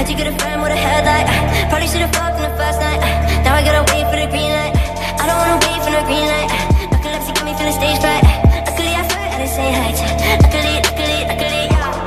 Had you get a friend with a headlight? Uh, probably should've fucked on the first night. Uh, now I gotta wait for the green light. I don't wanna wait for no green light. Uh, Narcolepsy got me feeling stage fright. Luckily I flirt at the same height